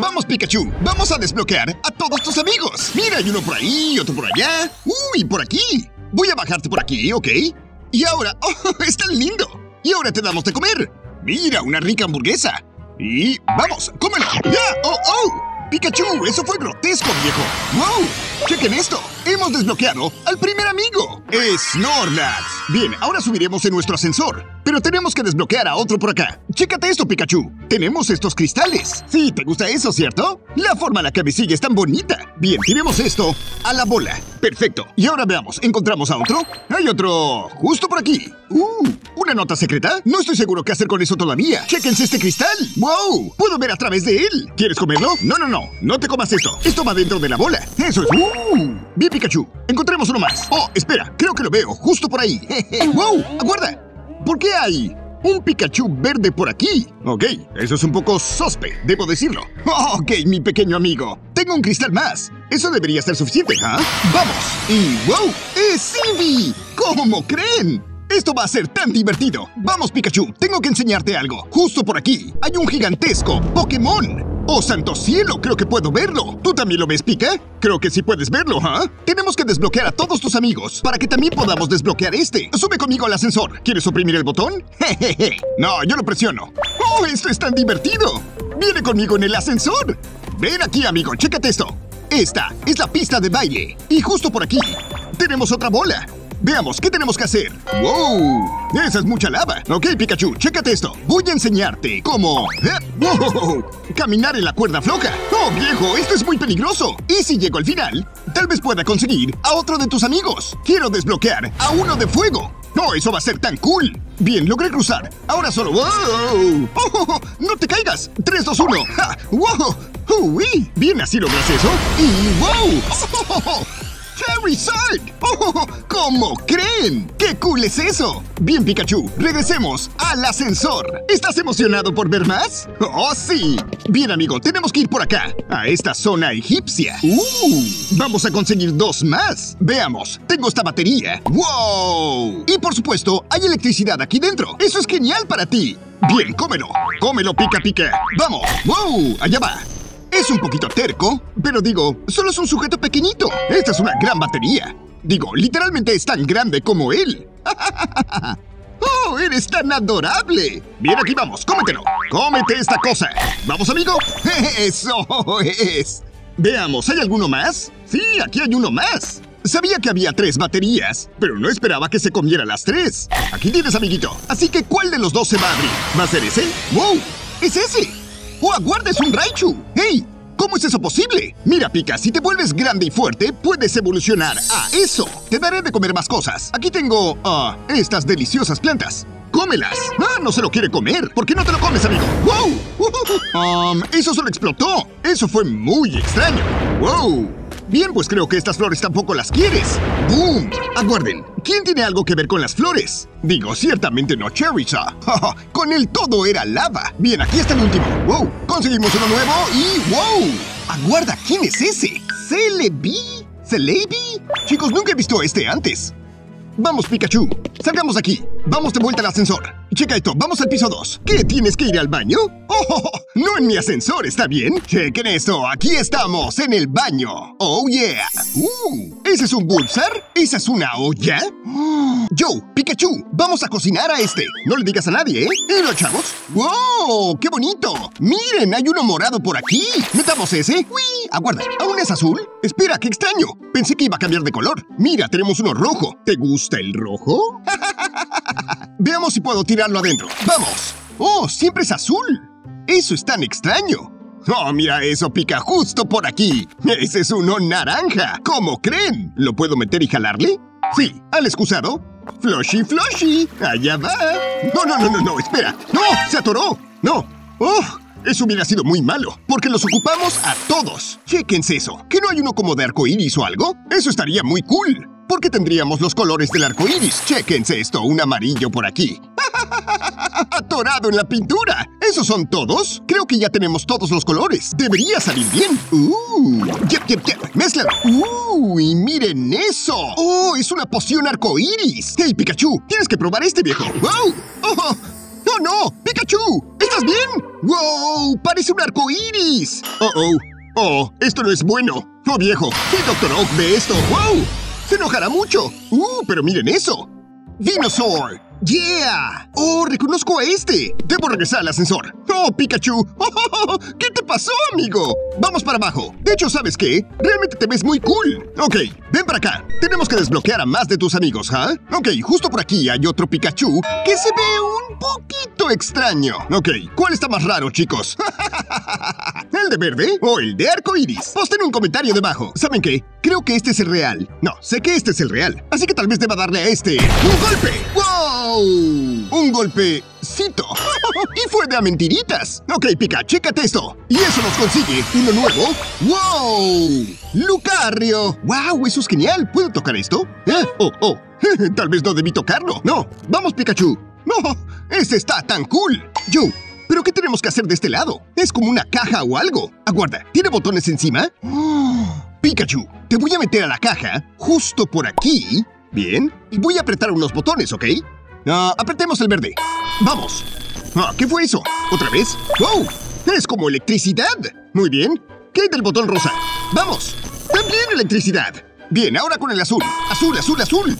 Vamos, Pikachu. Vamos a desbloquear a todos tus amigos. Mira, hay uno por ahí, otro por allá. Uy, por aquí. Voy a bajarte por aquí, ¿ok? Y ahora... ¡Oh, es tan lindo! Y ahora te damos de comer. Mira, una rica hamburguesa. Y... ¡Vamos! ¡Cómelo! ¡Ya! ¡Oh, oh! ¡Pikachu! ¡Eso fue grotesco, viejo! ¡Wow! ¡Chequen esto! ¡Hemos desbloqueado al primer amigo! ¡Snorlax! Bien, ahora subiremos en nuestro ascensor. Pero tenemos que desbloquear a otro por acá. Chécate esto, Pikachu. Tenemos estos cristales. Sí, ¿te gusta eso, cierto? La forma en la que me sigue es tan bonita. Bien, tiremos esto a la bola. Perfecto. Y ahora veamos, ¿encontramos a otro? Hay otro justo por aquí. ¡Uh! ¿Una nota secreta? No estoy seguro qué hacer con eso todavía. ¡Chéquense este cristal! ¡Wow! ¡Puedo ver a través de él! ¿Quieres comerlo? No, no, no. No te comas esto. Esto va dentro de la bola. Eso es. ¡Uh! Bien, Pikachu. Encontremos uno más. Oh, espera. Creo que lo veo. Justo por ahí. ¡Wow! ¡Aguarda! ¿Por qué hay un Pikachu verde por aquí? Ok, eso es un poco sospe, debo decirlo. Ok, mi pequeño amigo. Tengo un cristal más. Eso debería ser suficiente, ¿ah? ¡Vamos! Y wow, ¡es Eevee! ¿Cómo creen? Esto va a ser tan divertido. Vamos, Pikachu, tengo que enseñarte algo. Justo por aquí hay un gigantesco Pokémon. ¡Oh, santo cielo! Creo que puedo verlo. ¿Tú también lo ves, Pika? Creo que sí puedes verlo, ¿ah? Tenemos que desbloquear a todos tus amigos para que también podamos desbloquear este. Sube conmigo al ascensor. ¿Quieres oprimir el botón? Jejeje. No, yo lo presiono. ¡Oh, esto es tan divertido! ¡Viene conmigo en el ascensor! Ven aquí, amigo, chécate esto. Esta es la pista de baile. Y justo por aquí tenemos otra bola. Veamos, ¿qué tenemos que hacer? ¡Wow! Esa es mucha lava. Ok, Pikachu, chécate esto. Voy a enseñarte cómo... ¿Eh? ¡Wow! Caminar en la cuerda floja. ¡Oh, viejo! Esto es muy peligroso. Y si llego al final, tal vez pueda conseguir a otro de tus amigos. Quiero desbloquear a uno de fuego. ¡Oh, eso va a ser tan cool! Bien, logré cruzar. Ahora solo... ¡Wow! ¡Oh, no te caigas! ¡3, 2, 1! ¡Ja! ¡Wow! ¡Uy! Bien, así logras eso. ¡Y wow! ¡Oh, ¡Charizard! ¡Oh! ¿Cómo creen? ¡Qué cool es eso! Bien, Pikachu, regresemos al ascensor. ¿Estás emocionado por ver más? ¡Oh, sí! Bien, amigo, tenemos que ir por acá, a esta zona egipcia. ¡Uh! Vamos a conseguir dos más. Veamos, tengo esta batería. ¡Wow! Y por supuesto, hay electricidad aquí dentro. ¡Eso es genial para ti! Bien, cómelo. Cómelo, pica, pica. ¡Vamos! ¡Wow! Allá va. Es un poquito terco, pero digo, solo es un sujeto pequeñito. Esta es una gran batería. Digo, literalmente es tan grande como él. ¡Oh, eres tan adorable! Bien, aquí vamos, cómetelo. Cómete esta cosa. ¿Vamos, amigo? ¡Eso es! Veamos, ¿hay alguno más? Sí, aquí hay uno más. Sabía que había tres baterías, pero no esperaba que se comiera las tres. Aquí tienes, amiguito. Así que, ¿cuál de los dos se va a abrir? ¿Va a ser ese? ¡Wow! ¡Es ese! ¡Oh, aguardes un Raichu! ¡Hey! ¿Cómo es eso posible? Mira, Pika, si te vuelves grande y fuerte, puedes evolucionar a eso. Te daré de comer más cosas. Aquí tengo, ah, estas deliciosas plantas. ¡Cómelas! ¡Ah, no se lo quiere comer! ¿Por qué no te lo comes, amigo? ¡Wow! Um, eso solo explotó. Eso fue muy extraño. ¡Wow! Bien, pues creo que estas flores tampoco las quieres. ¡Boom! Aguarden, ¿quién tiene algo que ver con las flores? Digo, ciertamente no Cherrysa. con él todo era lava. Bien, aquí está el último. ¡Wow! Conseguimos uno nuevo y ¡wow! Aguarda, ¿quién es ese? ¿Celebi? ¿Celebi? Chicos, nunca he visto este antes. Vamos, Pikachu. Salgamos aquí. Vamos de vuelta al ascensor. Checa esto, vamos al piso 2. ¿Qué? ¿Tienes que ir al baño? ¡Oh! No en mi ascensor, ¿está bien? Chequen esto, aquí estamos, en el baño. ¡Oh, yeah! ¡Uh! ¿Ese es un Bulbsar? ¿Esa es una olla? Joe, Pikachu, vamos a cocinar a este. No le digas a nadie, ¿eh? ¿Y chavos? ¡Wow! ¡Qué bonito! ¡Miren, hay uno morado por aquí! ¿Metamos ese? ¡Uy! Aguarda, ¿aún es azul? Espera, qué extraño. Pensé que iba a cambiar de color. Mira, tenemos uno rojo. ¿Te gusta el rojo? Veamos si puedo tirarlo adentro. ¡Vamos! ¡Oh, siempre es azul! ¡Eso es tan extraño! ¡Oh, mira eso! ¡Pica justo por aquí! ¡Ese es uno naranja! ¿Cómo creen? ¿Lo puedo meter y jalarle? Sí, al excusado. ¡Flushy, flushy! ¡Allá va! ¡No, no, no, no, no! ¡Espera! ¡No! ¡Se atoró! ¡No! ¡Oh! Eso hubiera sido muy malo, porque los ocupamos a todos. Chéquense eso. ¿Que no hay uno como de arcoíris o algo? Eso estaría muy cool. ¿Por qué tendríamos los colores del arco iris? Chéquense esto, un amarillo por aquí. ¡Atorado en la pintura! ¿Esos son todos? Creo que ya tenemos todos los colores. Debería salir bien. ¡Uh! ¡Yep, yep, yep! ¡Mézclalo! ¡Uh! ¡Y miren eso! ¡Oh! ¡Es una poción arcoíris! ¡Hey, Pikachu! Tienes que probar este, viejo. ¡Wow! ¡Oh! ¡Oh, no! ¡Pikachu! ¿Estás bien? ¡Wow! ¡Parece un arco iris! ¡Oh, oh! ¡Oh! Esto no es bueno. ¡Oh, viejo! ¡Sí, Doctor Oak ve esto! ¡Wow! ¡Se enojará mucho! ¡Uh! Pero miren eso. ¡Dinosaur! ¡Yeah! ¡Oh, reconozco a este! Debo regresar al ascensor. ¡Oh, Pikachu! ¡Oh, qué te pasó, amigo? Vamos para abajo. De hecho, ¿sabes qué? Realmente te ves muy cool. Ok, ven para acá. Tenemos que desbloquear a más de tus amigos, ¿ah? Ok, justo por aquí hay otro Pikachu que se ve un poquito extraño. Ok, ¿cuál está más raro, chicos? ¿El de verde o el de arco iris? Posten un comentario debajo. ¿Saben qué? Creo que este es el real. No, sé que este es el real. Así que tal vez deba darle a este un golpe. ¡Wow! Un golpecito. y fue de a mentiritas. Ok, Pika, chécate esto. Y eso nos consigue uno nuevo. ¡Wow! Lucario. ¡Wow! Eso es genial. ¿Puedo tocar esto? ¿Eh? Oh, oh. Tal vez no debí tocarlo. No. Vamos, Pikachu. No. Este está tan cool. Yo. ¿Pero qué tenemos que hacer de este lado? Es como una caja o algo. Aguarda, ¿tiene botones encima? Pikachu, te voy a meter a la caja justo por aquí. Bien. Y voy a apretar unos botones, ¿ok? Ah, apretemos el verde. ¡Vamos! Ah, ¿Qué fue eso? ¿Otra vez? ¡Wow! ¡Es como electricidad! Muy bien. ¿Qué hay del botón rosa? ¡Vamos! ¡También electricidad! Bien, ahora con el azul. ¡Azul, azul, azul!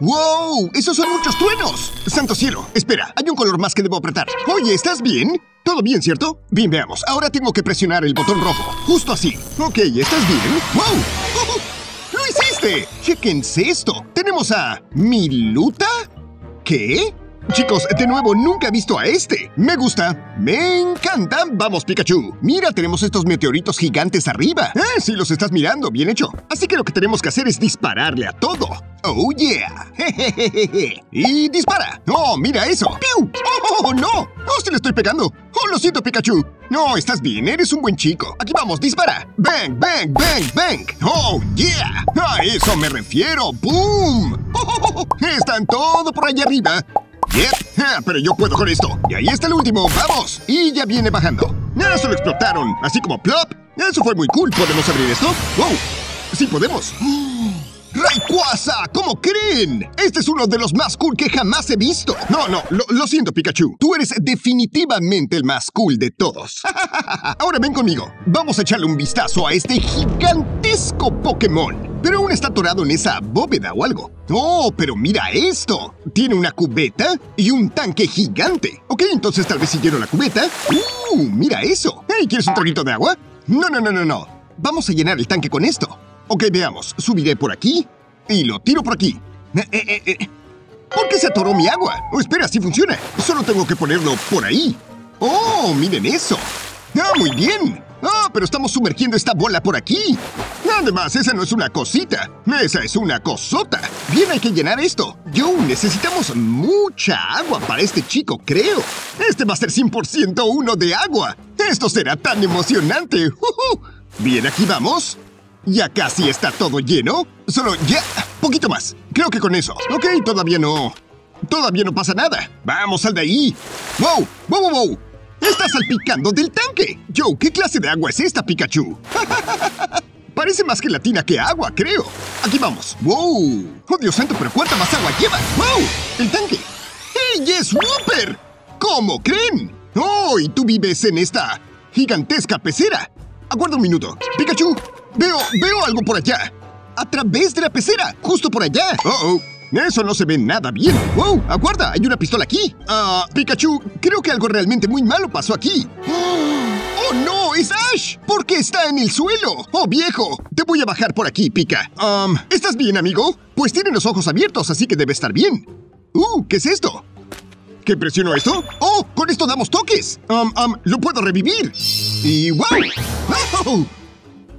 ¡Wow! ¡Esos son muchos truenos! ¡Santo cielo! Espera, hay un color más que debo apretar. Oye, ¿estás bien? ¿Todo bien, cierto? Bien, veamos. Ahora tengo que presionar el botón rojo. Justo así. Ok, ¿estás bien? ¡Wow! ¡Lo hiciste! Chequense esto. Tenemos a... ¿Miluta? ¿Qué? Chicos, de nuevo, nunca he visto a este. Me gusta. Me encanta. Vamos, Pikachu. Mira, tenemos estos meteoritos gigantes arriba. Eh, sí, los estás mirando. Bien hecho. Así que lo que tenemos que hacer es dispararle a todo. Oh, yeah. Y dispara. Oh, mira eso. ¡Piu! ¡Oh, no! ¡Oh, se le estoy pegando! ¡Oh, lo siento, Pikachu! No, estás bien. Eres un buen chico. Aquí vamos, dispara. ¡Bang, bang, bang, bang! ¡Oh, yeah! A eso me refiero. ¡Boom! ¡Oh, oh, oh! Están todo por allá arriba. Yep, ah, pero yo puedo con esto. Y ahí está el último, ¡vamos! Y ya viene bajando. ¡Ya se lo explotaron! Así como plop. Eso fue muy cool. ¿Podemos abrir esto? ¡Wow! Sí, podemos. ¡Rayquaza! ¿Cómo creen? Este es uno de los más cool que jamás he visto. No, no, lo, lo siento, Pikachu. Tú eres definitivamente el más cool de todos. Ahora ven conmigo. Vamos a echarle un vistazo a este gigantesco Pokémon. Pero aún está atorado en esa bóveda o algo. ¡Oh, pero mira esto! Tiene una cubeta y un tanque gigante. Ok, entonces tal vez si la cubeta... ¡Uh! ¡Mira eso! ¡Hey, ¿quieres un traguito de agua? No, no, no, no, no. Vamos a llenar el tanque con esto. Ok, veamos. Subiré por aquí y lo tiro por aquí. Eh, eh, eh, ¿Por qué se atoró mi agua? Oh, espera, sí funciona. Solo tengo que ponerlo por ahí. ¡Oh, miren eso! ¡Ah, muy bien! ¡Ah, pero estamos sumergiendo esta bola por aquí! Además, esa no es una cosita. Esa es una cosota. Bien, hay que llenar esto. Yo, necesitamos mucha agua para este chico, creo. Este va a ser 100% uno de agua. Esto será tan emocionante. Bien, aquí vamos. Ya casi está todo lleno. Solo ya... Poquito más. Creo que con eso. Ok, todavía no... Todavía no pasa nada. Vamos, sal de ahí. ¡Wow! ¡Wow, wow, wow! ¡Está salpicando del tanque! Joe, ¿qué clase de agua es esta, Pikachu? Parece más gelatina que agua, creo. Aquí vamos. ¡Wow! ¡Oh, Dios santo, pero cuánta más agua lleva! ¡Wow! ¡El tanque! ¡Hey, es Whooper! ¿Cómo creen? ¡Oh, y tú vives en esta gigantesca pecera! Aguarda un minuto. ¡Pikachu! Veo, veo algo por allá. A través de la pecera, justo por allá. Oh, oh. Eso no se ve nada bien. ¡Wow! ¡Aguarda! Hay una pistola aquí. Ah, Pikachu, creo que algo realmente muy malo pasó aquí. ¡Oh, no! ¡Es Ash! ¿Por qué está en el suelo? ¡Oh, viejo! Te voy a bajar por aquí, Pika. Um, ¿Estás bien, amigo? Pues tiene los ojos abiertos, así que debe estar bien. ¡Uh! ¿Qué es esto? ¿Qué presionó esto? ¡Oh! ¡Con esto damos toques! Um, um, ¡Lo puedo revivir! ¡Y wow! ¡Oh!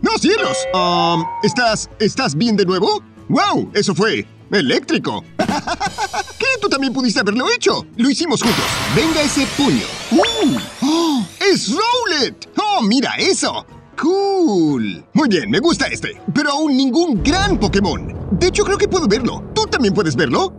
¡No, cielos! Um, ¿estás... ¿estás bien de nuevo? ¡Wow! Eso fue ¡Eléctrico! ¿Qué? Tú también pudiste haberlo hecho. Lo hicimos juntos. Venga ese puño. ¡Uh! ¡Oh! ¡Es Rowlet! ¡Oh, mira eso! ¡Cool! Muy bien, me gusta este. Pero aún ningún gran Pokémon. De hecho, creo que puedo verlo. ¿Tú también puedes verlo?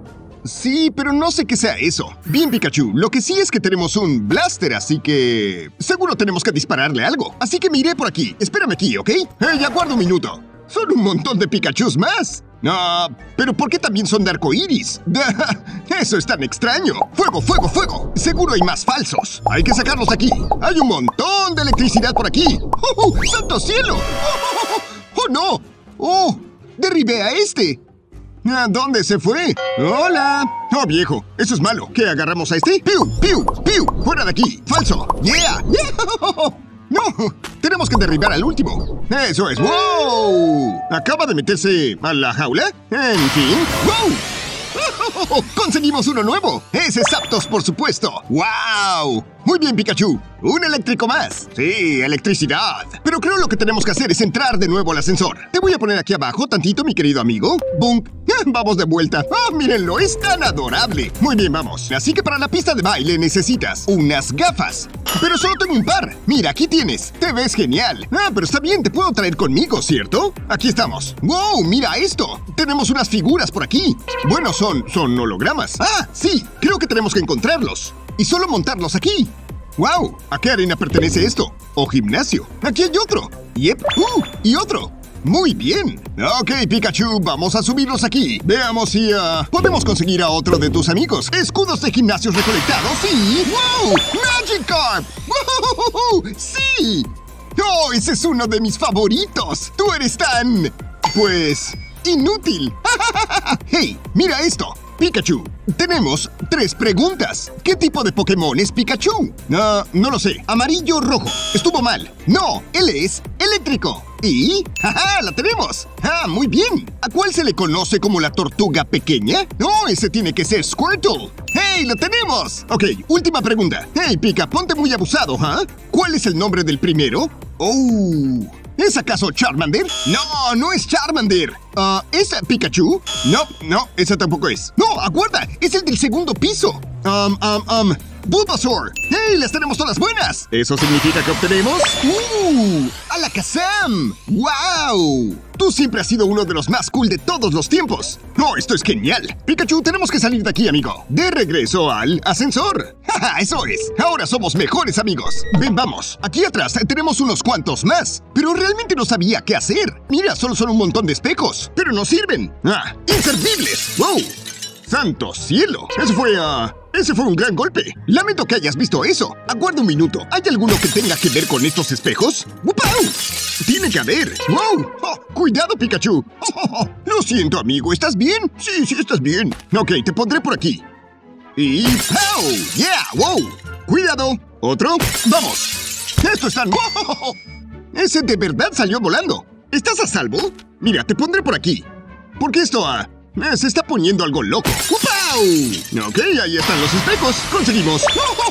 Sí, pero no sé qué sea eso. Bien, Pikachu, lo que sí es que tenemos un blaster, así que... Seguro tenemos que dispararle algo. Así que me iré por aquí. Espérame aquí, ¿ok? ¡Eh, ya guardo un minuto! Son un montón de Pikachus más. Ah, pero ¿por qué también son de arcoíris? Eso es tan extraño. ¡Fuego, fuego, fuego! Seguro hay más falsos. Hay que sacarlos de aquí. Hay un montón de electricidad por aquí. ¡Oh, oh santo cielo! ¡Oh, oh, oh no! ¡Oh! ¡Derribé a este! ¿A dónde se fue? ¡Hola! ¡Oh, viejo! Eso es malo. ¿Qué, agarramos a este? ¡Piu! ¡Piu! ¡Piu! ¡Fuera de aquí! ¡Falso! ¡Yeah! ¡No! Tenemos que derribar al último. ¡Eso es! ¡Wow! ¿Acaba de meterse a la jaula? En fin. ¡Wow! ¡Conseguimos uno nuevo! ¡Ese es Aptos, por supuesto! ¡Wow! Muy bien, Pikachu. Un eléctrico más. Sí, electricidad. Pero creo lo que tenemos que hacer es entrar de nuevo al ascensor. Te voy a poner aquí abajo tantito, mi querido amigo. ¡Bunk! Vamos de vuelta. ¡Ah, mírenlo! Es tan adorable. Muy bien, vamos. Así que para la pista de baile necesitas unas gafas. Pero solo tengo un par. Mira, aquí tienes. Te ves genial. Ah, pero está bien, te puedo traer conmigo, ¿cierto? Aquí estamos. ¡Wow! Mira esto. Tenemos unas figuras por aquí. Bueno, son, son hologramas. Ah, sí. Creo que tenemos que encontrarlos y solo montarlos aquí. ¡Wow! ¿A qué arena pertenece esto? ¿O gimnasio? Aquí hay otro. Yep. ¡Uh! Y otro. Muy bien. Ok, Pikachu, vamos a subirlos aquí. Veamos si uh, podemos conseguir a otro de tus amigos. Escudos de gimnasios recolectados y... ¡Wow! ¡Magikarp! ¡Wow! ¡Sí! ¡Oh, ese es uno de mis favoritos! ¡Tú eres tan... pues... inútil! ¡Hey! ¡Mira esto! Pikachu, tenemos tres preguntas. ¿Qué tipo de Pokémon es Pikachu? Ah, no lo sé. Amarillo o rojo. Estuvo mal. No, él es eléctrico. ¿Y? ¡Jaja! ¡La tenemos! ¡Ah, muy bien! ¿A cuál se le conoce como la tortuga pequeña? No, ese tiene que ser Squirtle. ¡Hey, lo tenemos! Ok, última pregunta. Hey, Pika, ponte muy abusado, ¿ah? ¿Cuál es el nombre del primero? ¡Oh! ¿Es acaso Charmander? No, no es Charmander. Uh, ¿Es Pikachu? No, no, esa tampoco es. No, aguarda, es el del segundo piso. Um, um, um, Bulbasaur. ¡Hey! ¡Las tenemos todas buenas! ¿Eso significa que obtenemos? ¡Uh! ¡Alakazam! ¡Wow! Tú siempre has sido uno de los más cool de todos los tiempos. ¡Oh, esto es genial! Pikachu, tenemos que salir de aquí, amigo. De regreso al ascensor. ¡Ja, Eso es. Ahora somos mejores amigos. Ven, vamos. Aquí atrás tenemos unos cuantos más. Pero realmente no sabía qué hacer. Mira, solo son un montón de espejos. Pero no sirven. ¡Ah! ¡Inservibles! ¡Wow! ¡Santo cielo! Eso fue, ah... ese fue un gran golpe. Lamento que hayas visto eso. Aguarda un minuto. ¿Hay alguno que tenga que ver con estos espejos? ¡Wupau! ¡Tiene que haber! ¡Wow! Oh, ¡Cuidado, Pikachu! Lo siento, amigo. ¿Estás bien? Sí, sí, estás bien. Ok, te pondré por aquí. Y... ¡Pow! ¡Yeah! ¡Wow! ¡Cuidado! ¿Otro? ¡Vamos! ¡Esto está... ¡Wow! Ese de verdad salió volando. ¿Estás a salvo? Mira, te pondré por aquí. Porque esto... Ah, eh, se está poniendo algo loco. ¡Upau! Ok, ahí están los espejos. ¡Conseguimos!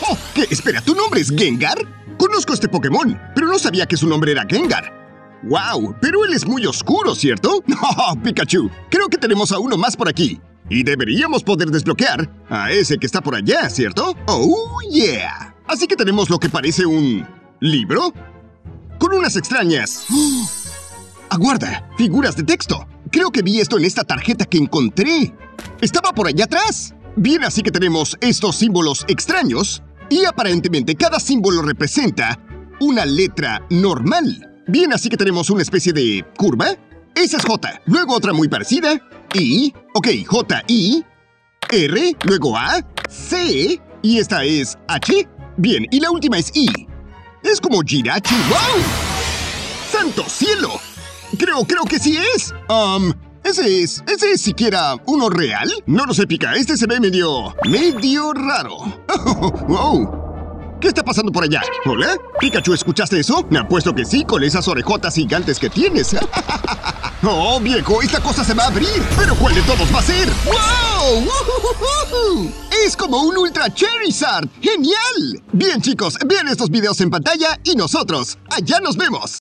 ¡Oh, qué Espera, ¿tu nombre es Gengar? Conozco este Pokémon, pero no sabía que su nombre era Gengar. ¡Wow! Pero él es muy oscuro, ¿cierto? ¡Oh, Pikachu! Creo que tenemos a uno más por aquí. Y deberíamos poder desbloquear a ese que está por allá, ¿cierto? ¡Oh, yeah! Así que tenemos lo que parece un... ¿libro? Con unas extrañas... ¡Oh! Aguarda, figuras de texto. Creo que vi esto en esta tarjeta que encontré. Estaba por allá atrás. Bien, así que tenemos estos símbolos extraños y aparentemente cada símbolo representa una letra normal. Bien, así que tenemos una especie de curva. Esa es J, luego otra muy parecida. I, ok, J, I, R, luego A, C, y esta es H. Bien, y la última es I. Es como Jirachi. ¡Wow! ¡Santo cielo! Creo, creo que sí es. Um, ¿ese es, ese es siquiera uno real? No lo sé, Pica. Este se ve medio, medio raro. wow. ¿Qué está pasando por allá? ¿Hola? ¿Pikachu, escuchaste eso? Me apuesto que sí, con esas orejotas gigantes que tienes. oh, viejo, esta cosa se va a abrir. ¿Pero cuál de todos va a ser? ¡Wow! ¡Es como un Ultra Charizard! ¡Genial! Bien, chicos, vean estos videos en pantalla y nosotros, allá nos vemos.